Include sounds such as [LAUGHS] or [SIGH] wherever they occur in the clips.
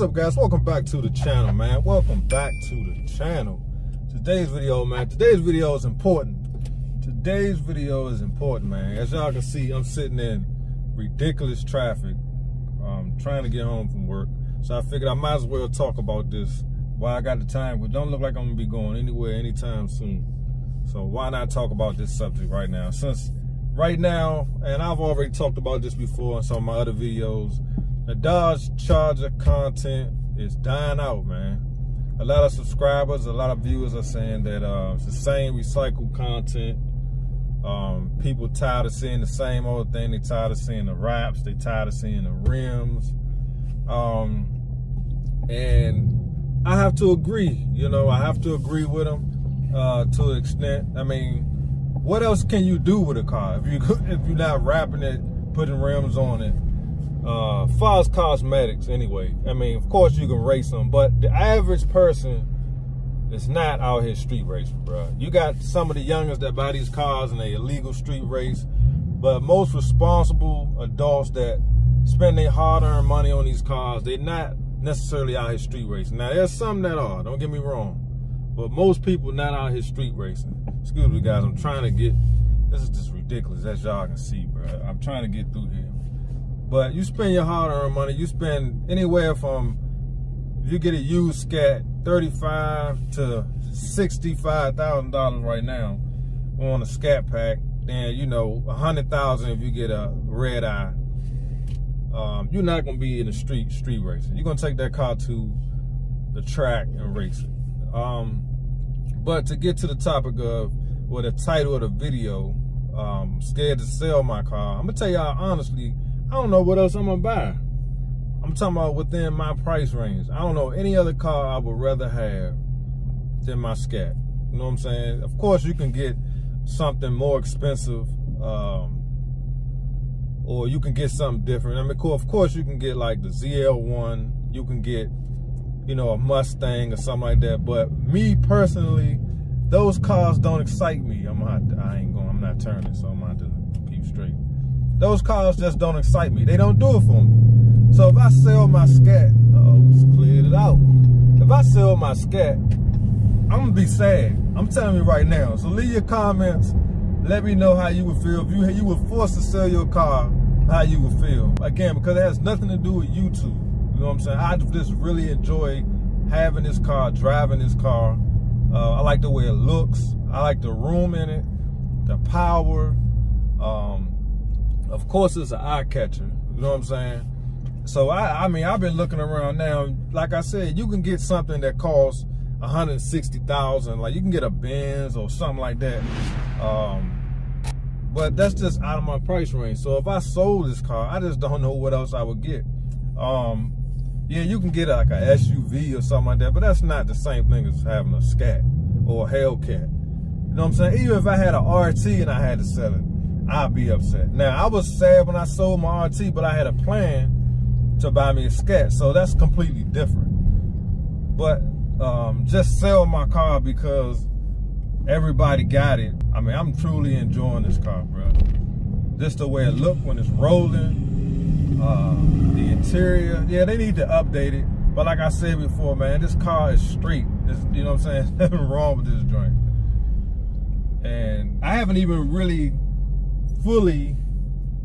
up guys? Welcome back to the channel man. Welcome back to the channel. Today's video man today's video is important. Today's video is important man. As y'all can see i'm sitting in ridiculous traffic. Um trying to get home from work. So i figured i might as well talk about this. While i got the time but don't look like i'm gonna be going anywhere anytime soon. So why not talk about this subject right now? Since right now and i've already talked about this before in some of my other videos the Dodge Charger content is dying out, man. A lot of subscribers, a lot of viewers are saying that uh, it's the same recycled content. Um, people tired of seeing the same old thing. They tired of seeing the wraps. They tired of seeing the rims. Um, and I have to agree. You know, I have to agree with them uh, to an extent. I mean, what else can you do with a car if you [LAUGHS] if you're not wrapping it, putting rims on it? Uh, cosmetics anyway. I mean, of course you can race them, but the average person is not out here street racing, bro. You got some of the youngest that buy these cars and they illegal street race, but most responsible adults that spend their hard-earned money on these cars, they're not necessarily out here street racing. Now, there's some that are, don't get me wrong, but most people not out here street racing. Excuse me, guys, I'm trying to get, this is just ridiculous, as y'all can see, bro. I'm trying to get through here. But you spend your hard-earned money. You spend anywhere from you get a used scat thirty-five to sixty-five thousand dollars right now on a scat pack. Then you know a hundred thousand if you get a Redeye. Um, you're not gonna be in the street street racing. You're gonna take that car to the track and race it. Um, but to get to the topic of or the title of the video, um, scared to sell my car. I'm gonna tell y'all honestly I don't know what else I'm gonna buy. I'm talking about within my price range. I don't know any other car I would rather have than my Scat. You know what I'm saying? Of course, you can get something more expensive, um, or you can get something different. I mean, of course, you can get like the ZL1. You can get, you know, a Mustang or something like that. But me personally, those cars don't excite me. I'm not. I ain't going. I'm not turning, so I'm keep straight. Those cars just don't excite me. They don't do it for me. So if I sell my scat, uh oh, just cleared it out. If I sell my scat, I'm gonna be sad. I'm telling you right now. So leave your comments. Let me know how you would feel if you you were forced to sell your car. How you would feel again because it has nothing to do with YouTube. You know what I'm saying? I just really enjoy having this car, driving this car. Uh, I like the way it looks. I like the room in it, the power. Um, of course it's an eye catcher. You know what I'm saying? So I, I mean, I've been looking around now. Like I said, you can get something that costs 160,000. Like you can get a Benz or something like that. Um, but that's just out of my price range. So if I sold this car, I just don't know what else I would get. Um, yeah, you can get like a SUV or something like that, but that's not the same thing as having a Scat or a Hellcat. You know what I'm saying? Even if I had an RT and I had to sell it, I'd be upset. Now, I was sad when I sold my RT, but I had a plan to buy me a Scat, so that's completely different. But um, just sell my car because everybody got it. I mean, I'm truly enjoying this car, bro. Just the way it look when it's rolling, uh, the interior. Yeah, they need to update it. But like I said before, man, this car is straight. It's, you know what I'm saying? [LAUGHS] Nothing wrong with this joint. And I haven't even really fully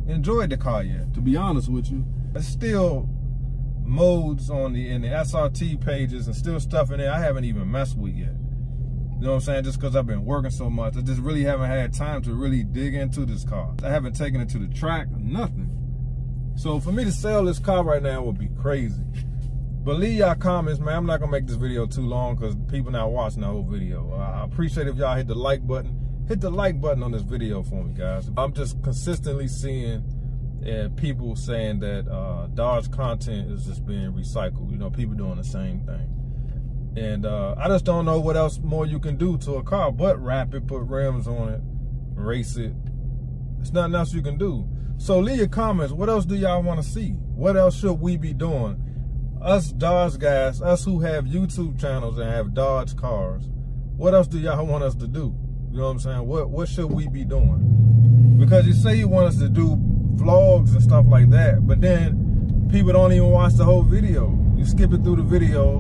enjoyed the car yet, to be honest with you. There's still modes on the in the SRT pages and still stuff in there I haven't even messed with yet. You know what I'm saying? Just because I've been working so much, I just really haven't had time to really dig into this car. I haven't taken it to the track, nothing. So for me to sell this car right now would be crazy. But leave y'all comments, man. I'm not gonna make this video too long because people not watching the whole video. I appreciate if y'all hit the like button hit the like button on this video for me, guys. I'm just consistently seeing uh, people saying that uh, Dodge content is just being recycled. You know, people doing the same thing. And uh, I just don't know what else more you can do to a car but wrap it, put rims on it, race it. There's nothing else you can do. So leave your comments. What else do y'all want to see? What else should we be doing? Us Dodge guys, us who have YouTube channels and have Dodge cars, what else do y'all want us to do? You know what I'm saying? What what should we be doing? Because you say you want us to do vlogs and stuff like that, but then people don't even watch the whole video. You skip it through the video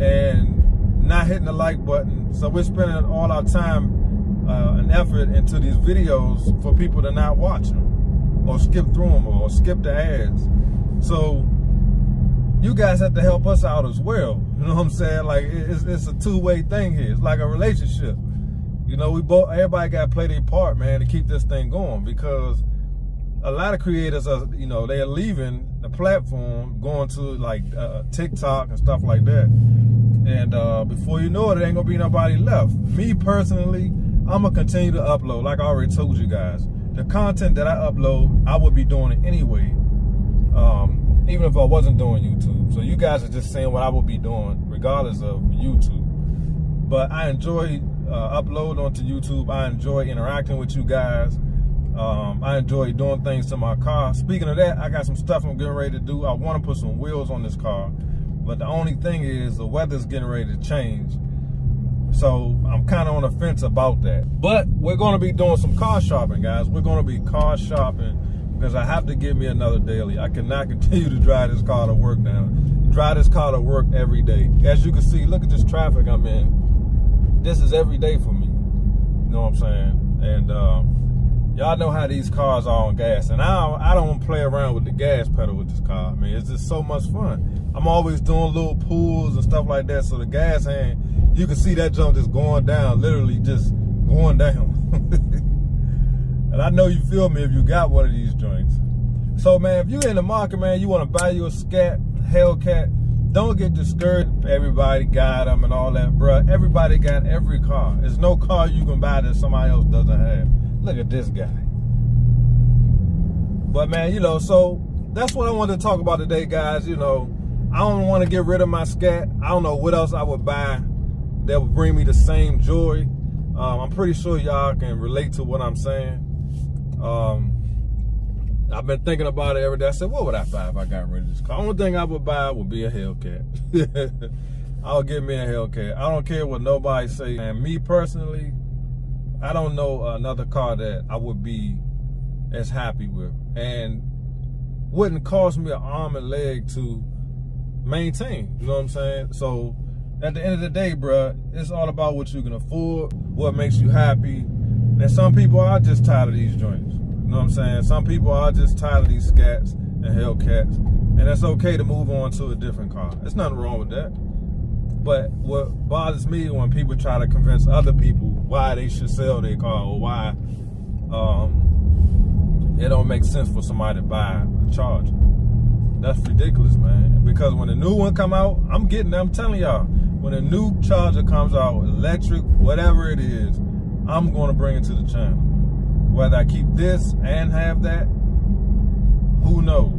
and not hitting the like button. So we're spending all our time uh, and effort into these videos for people to not watch them or skip through them or skip the ads. So you guys have to help us out as well. You know what I'm saying? Like it's, it's a two-way thing here. It's like a relationship. You know, we both everybody got to play their part, man, to keep this thing going because a lot of creators are, you know, they're leaving the platform, going to like uh, TikTok and stuff like that. And uh, before you know it, it ain't gonna be nobody left. Me personally, I'm gonna continue to upload, like I already told you guys. The content that I upload, I would be doing it anyway. Um, even if I wasn't doing YouTube. So you guys are just saying what I would be doing regardless of YouTube. But I enjoy uh, uploading onto YouTube. I enjoy interacting with you guys. Um, I enjoy doing things to my car. Speaking of that, I got some stuff I'm getting ready to do. I want to put some wheels on this car. But the only thing is the weather's getting ready to change. So I'm kind of on the fence about that. But we're going to be doing some car shopping, guys. We're going to be car shopping because I have to get me another daily. I cannot [LAUGHS] continue to drive this car to work now. Drive this car to work every day. As you can see, look at this traffic I'm in. This is every day for me. You know what I'm saying? And uh, y'all know how these cars are on gas. And I don't, I don't play around with the gas pedal with this car. I mean, it's just so much fun. I'm always doing little pulls and stuff like that. So the gas hand, you can see that jump just going down, literally just going down. [LAUGHS] And I know you feel me if you got one of these joints. So man, if you in the market, man, you want to buy you a scat, Hellcat, don't get discouraged. Everybody got them and all that, bruh. Everybody got every car. There's no car you can buy that somebody else doesn't have. Look at this guy. But man, you know, so that's what I wanted to talk about today, guys. You know, I don't want to get rid of my scat. I don't know what else I would buy that would bring me the same joy. Um, I'm pretty sure y'all can relate to what I'm saying. Um, I've been thinking about it every day. I said, what would I buy if I got rid of this car? The only thing I would buy would be a Hellcat. [LAUGHS] I'll give me a Hellcat. I don't care what nobody say. And me personally, I don't know another car that I would be as happy with. And wouldn't cost me an arm and leg to maintain. You know what I'm saying? So at the end of the day, bruh, it's all about what you can afford, what makes you happy, and some people are just tired of these joints. You know what I'm saying? Some people are just tired of these scats and Hellcats. And that's okay to move on to a different car. There's nothing wrong with that. But what bothers me when people try to convince other people why they should sell their car or why um, it don't make sense for somebody to buy a Charger. That's ridiculous, man. Because when a new one come out, I'm getting I'm telling y'all, when a new Charger comes out, electric, whatever it is, I'm going to bring it to the channel. Whether I keep this and have that, who knows?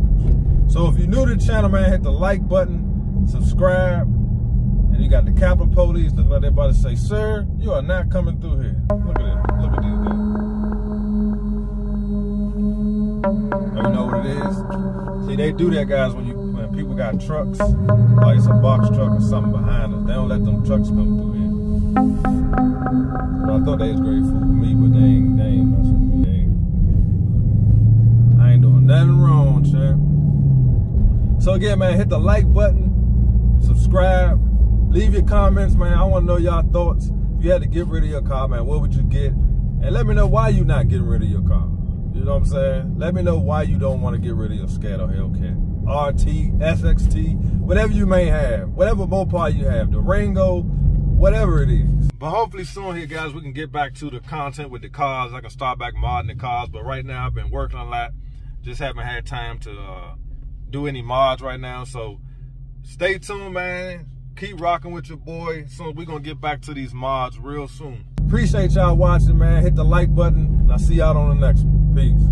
So if you're new to the channel, man, hit the like button, subscribe, and you got the Capitol Police looking like they're about to say, sir, you are not coming through here. Look at it. Look at these guys. You know what it is? See, they do that, guys, when you when people got trucks, like it's a box truck or something behind us. They don't let them trucks come through here. I thought they was grateful for me, but they ain't, they ain't messing with me. They ain't. I ain't doing nothing wrong, champ. So again, man, hit the like button, subscribe, leave your comments, man. I want to know y'all thoughts. If you had to get rid of your car, man, what would you get? And let me know why you're not getting rid of your car. You know what I'm saying? Let me know why you don't want to get rid of your Scat or Hellcat. RT, SXT, whatever you may have, whatever Mopar you have, Durango, whatever it is. But hopefully soon here, guys, we can get back to the content with the cars. I can start back modding the cars. But right now, I've been working a lot. Just haven't had time to uh, do any mods right now. So stay tuned, man. Keep rocking with your boy. Soon we're to get back to these mods real soon. Appreciate y'all watching, man. Hit the like button. I'll see y'all on the next one. Peace.